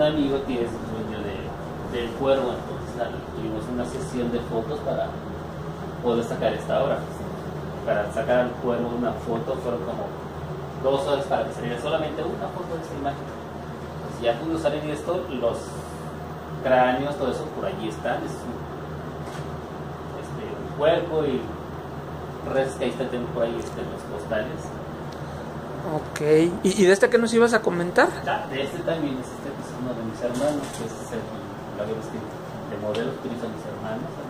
un amigo que es dueño de, del cuervo, entonces al- tuvimos una sesión de fotos para poder sacar esta obra. Para sacar al cuervo una foto fueron como dos horas para que saliera solamente una foto de esta imagen. Pues ya pudo salir esto, los cráneos, todo eso por allí están, es un, este, cuerpo y restos que ahí están por ahí este, los postales. Ok. ¿Y, de este que nos ibas a comentar? Ah, de este también es este es uno de mis hermanos, que es el, que de modelo utilizan mis hermanos